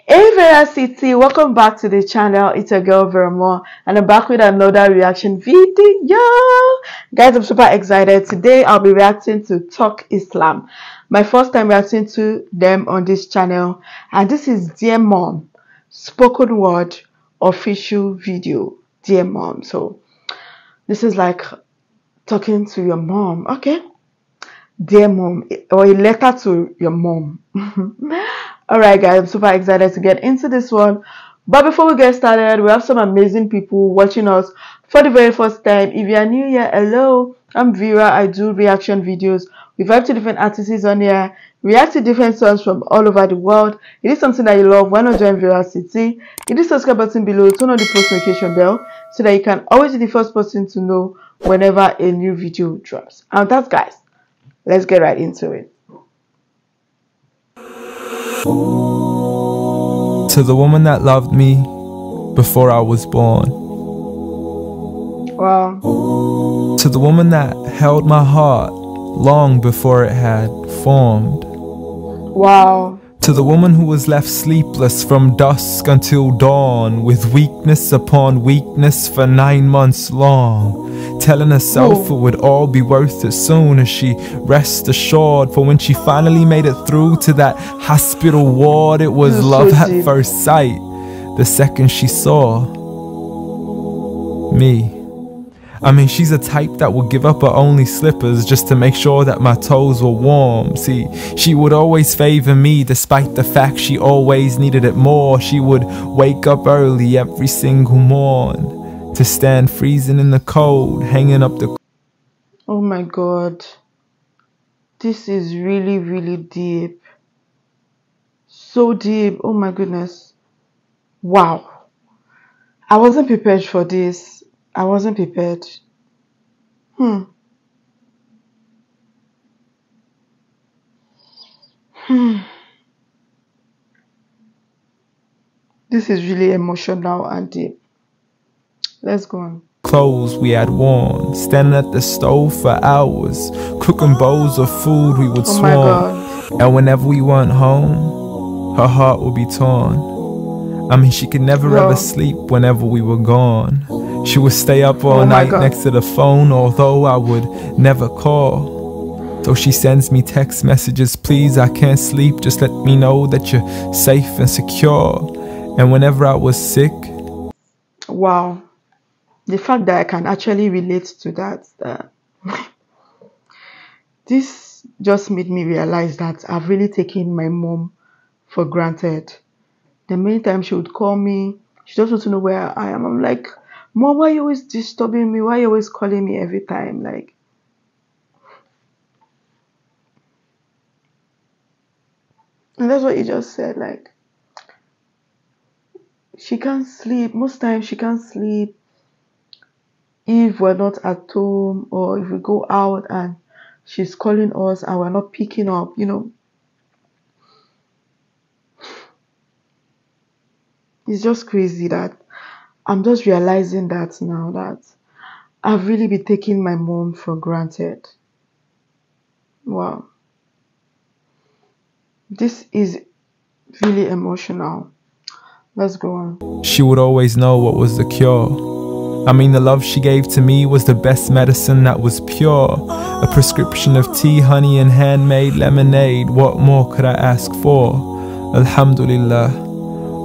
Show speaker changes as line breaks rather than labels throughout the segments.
Hey Vera City, welcome back to the channel. It's your girl Vera Moore and I'm back with another reaction video. Guys, I'm super excited. Today I'll be reacting to Talk Islam. My first time reacting to them on this channel and this is Dear Mom, spoken word official video. Dear Mom. So this is like talking to your mom. Okay. Dear Mom or a letter to your mom. Alright guys, I'm super excited to get into this one. But before we get started, we have some amazing people watching us for the very first time. If you are new here, hello, I'm Vera. I do reaction videos. We vibe to different artists on here, react to different songs from all over the world. It is something that you love, why not join Vera City? Hit the subscribe button below, turn on the post notification bell so that you can always be the first person to know whenever a new video drops. And that's guys, let's get right into it.
To the woman that loved me before I was born.
Wow.
To the woman that held my heart long before it had formed.
Wow.
To the woman who was left sleepless from dusk until dawn, with weakness upon weakness for nine months long, telling herself it would all be worth it soon as she rest assured. For when she finally made it through to that hospital ward, it was love at first sight. The second she saw me. I mean, she's a type that would give up her only slippers just to make sure that my toes were warm. See, she would always favor me despite the fact she always needed it more. She would wake up early every single morn to stand freezing in the cold, hanging up the
Oh my god. This is really, really deep. So deep. Oh my goodness. Wow. I wasn't prepared for this. I wasn't prepared. Hmm. Hmm. This is really emotional and deep. Let's go on.
clothes we had worn, standing at the stove for hours, cooking bowls of food we would
Oh
swarm. And whenever we weren't home, her heart would be torn. I mean, she could never
Bro.
ever sleep whenever we were gone. She would stay up all
Oh
night next to the phone, although I would never call. Though she sends me text messages, please, I can't sleep, just let me know that you're safe and secure. And whenever I was sick,
Wow. The fact that I can actually relate to that. Uh, this just made me realize that I've really taken my mom for granted. The many times she would call me, she just wants to know where I am. I'm like, Mom, why are you always disturbing me? Why are you always calling me every time? Like, and that's what you just said. Like, she can't sleep. Most times she can't sleep if we're not at home or if we go out and she's calling us and we're not picking up, you know. It's just crazy that I'm just realizing that now that I've really been taking my mom for granted. Wow. This is really emotional. Let's go on.
she would always know what was the cure. I mean, the love she gave to me was the best medicine that was pure. A prescription of tea, honey, and handmade lemonade. What more could I ask for? Alhamdulillah.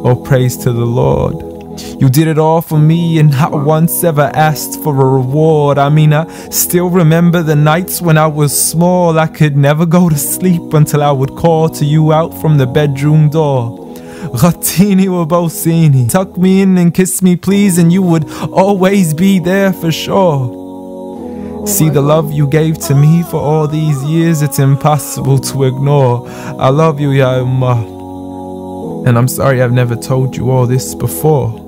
Oh, praise to the Lord. You did it all for me and not once ever asked for a reward. I mean, I still remember the nights when I was small. I could never go to sleep until I would call to you out from the bedroom door. Ghattini wa bawsini. Tuck me in and kiss me, please, and you would always be there for sure. See the love you gave to me for all these years, it's impossible to ignore. I love you, Ya Ummah. And I'm sorry I've never told you all this before.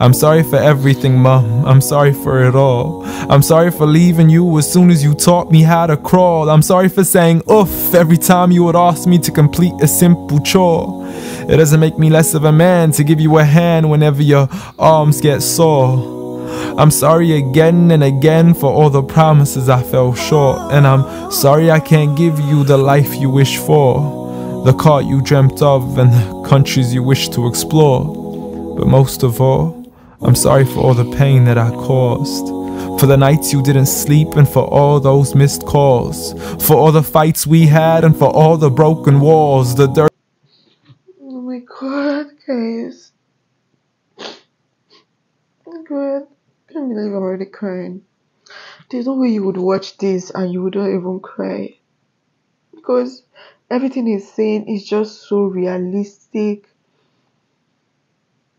I'm sorry for everything, Mum. I'm sorry for it all. I'm sorry for leaving you as soon as you taught me how to crawl. I'm sorry for saying oof every time you would ask me to complete a simple chore. It doesn't make me less of a man to give you a hand whenever your arms get sore. I'm sorry again and again for all the promises I fell short. And I'm sorry I can't give you the life you wish for. the car you dreamt of, and the countries you wish to explore. But most of all, I'm sorry for all the pain that I caused. For the nights you didn't sleep, and for all those missed calls. For all the fights we had, and for all the broken walls, the dirt.
God, guys. God. I can't believe I'm already crying. There's no way you would watch this and you wouldn't even cry. Because everything he's saying is just so realistic.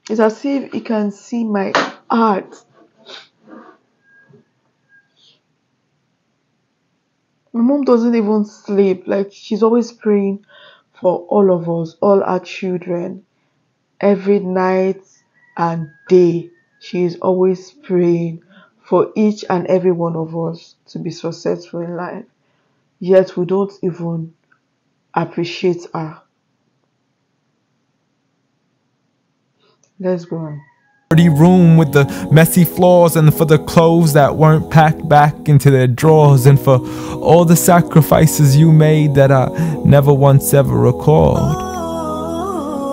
It's as if he can see my heart. My mom doesn't even sleep. Like she's always praying for all of us, all our children, every night and day. She is always praying for each and every one of us to be successful in life. Yet we don't even appreciate her. Let's go on.
Dirty room with the messy floors and for the clothes that weren't packed back into their drawers and for all the sacrifices you made that I never once ever recalled.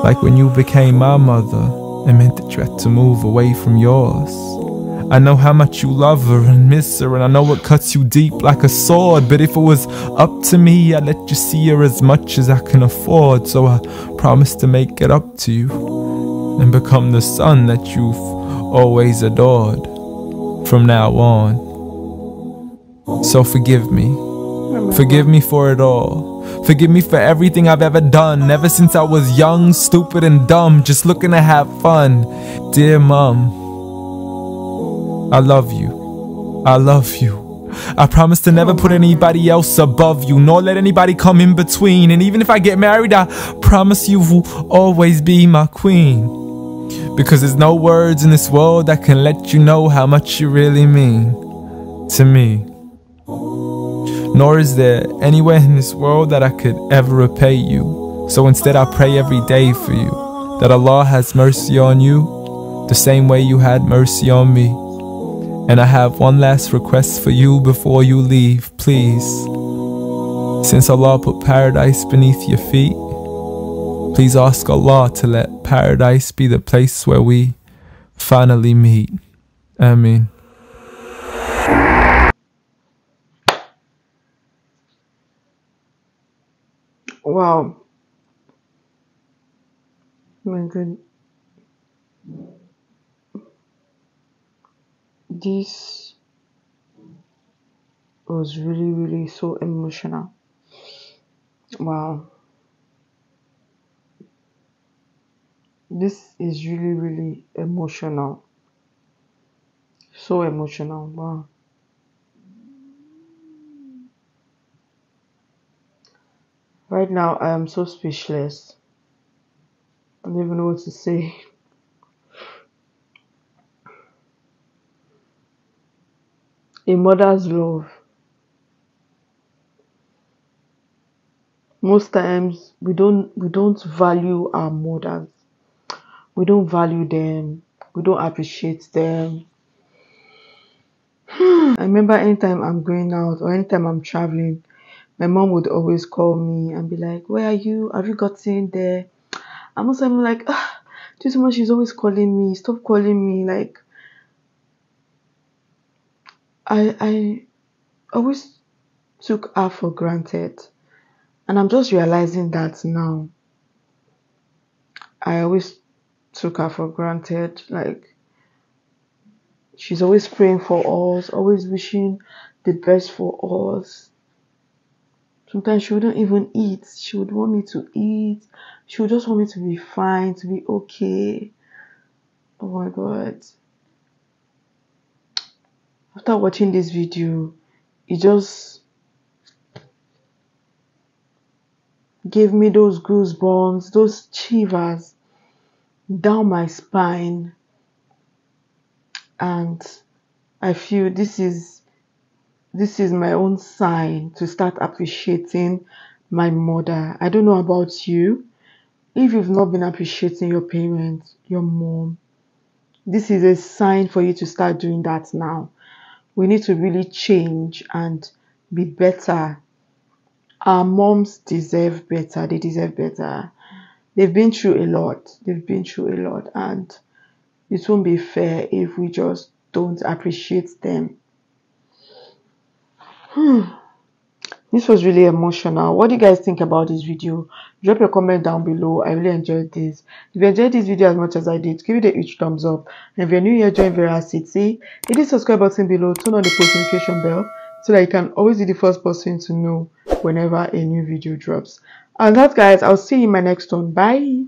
Like when you became my mother, it meant that you had to move away from yours. I know how much you love her and miss her, and I know it cuts you deep like a sword. But if it was up to me, I'd let you see her as much as I can afford. So I promise to make it up to you and become the son that you've always adored from now on. So forgive me. Forgive me for it all. Forgive me for everything I've ever done, ever since I was young, stupid, and dumb, just looking to have fun. Dear mom, I love you. I love you. I promise to never put anybody else above you, nor let anybody come in between. And even if I get married, I promise you will always be my queen. Because there's no words in this world that can let you know how much you really mean to me. Nor is there anywhere in this world that I could ever repay you. So instead, I pray every day for you that Allah has mercy on you the same way you had mercy on me. And I have one last request for you before you leave, please. Since Allah put paradise beneath your feet, please ask Allah to let paradise be the place where we finally meet. Amen.
Wow. My God. This was really, really so emotional. Wow. This is really, really emotional. So emotional. Wow. Right now, I am so speechless. I don't even know what to say. A mother's love. Most times we don't we don't value our mothers. We don't value them. We don't appreciate them. I remember anytime I'm going out or anytime I'm traveling, my mom would always call me and be like, Where are you? Have you gotten there? I'm also I'm like, ah, too much she's always calling me. Stop calling me. Like I I always took her for granted. And I'm just realizing that now. I always took her for granted. Like she's always praying for us, always wishing the best for us. Sometimes she wouldn't even eat. She would want me to eat. She would just want me to be fine, to be okay. Oh my god. After watching this video, it just gave me those goosebumps, those shivers down my spine. And I feel this is this is my own sign to start appreciating my mother. I don't know about you. If you've not been appreciating your parents, your mom, this is a sign for you to start doing that now. We need to really change and be better our moms deserve better. They deserve better. They've been through a lot. They've been through a lot. And it won't be fair if we just don't appreciate them. Hmm. This was really emotional. What do you guys think about this video? Drop your comment down below. I really enjoyed this. If you enjoyed this video as much as I did, give it a huge thumbs up. And if you're new here, join Veracity. Hit the subscribe button below. Turn on the post notification bell so that you can always be the first person to know whenever a new video drops. And that guys, I'll see you in my next one. Bye.